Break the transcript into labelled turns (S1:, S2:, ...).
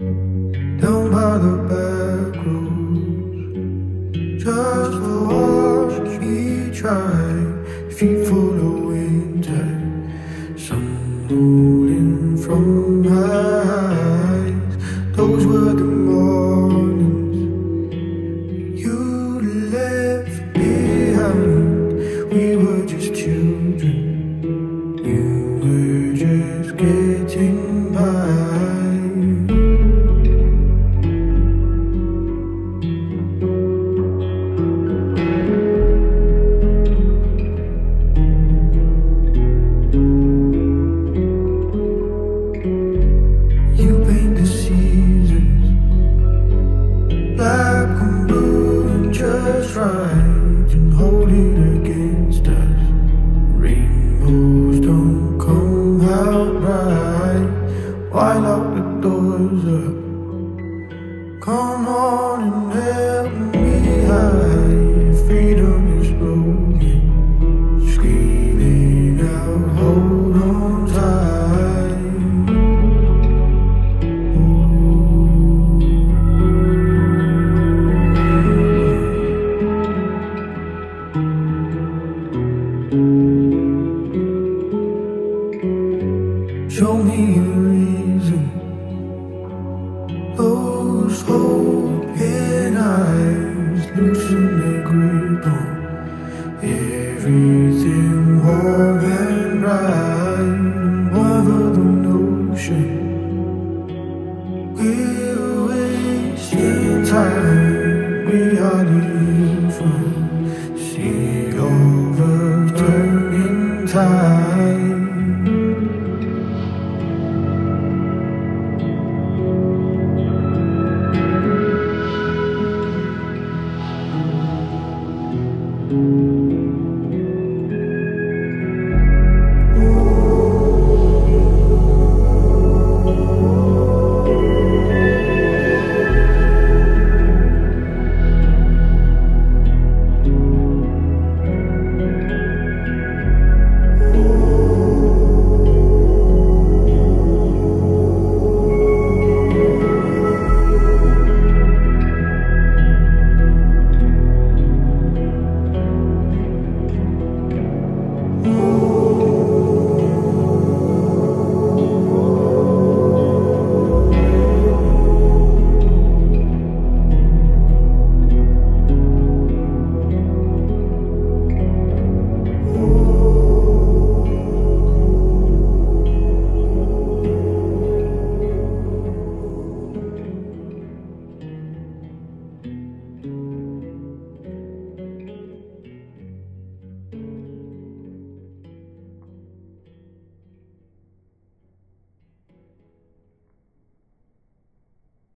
S1: Down by the back roads, just to watch me try. Feet full of winter, sun rolling from my and hold it against us. Rainbows don't come out. Why lock the doors up? Come on and help me hide. Freedom Show me a reason. Those open eyes loosen their grip on everything warm and bright. Mother the notion we're wasting time.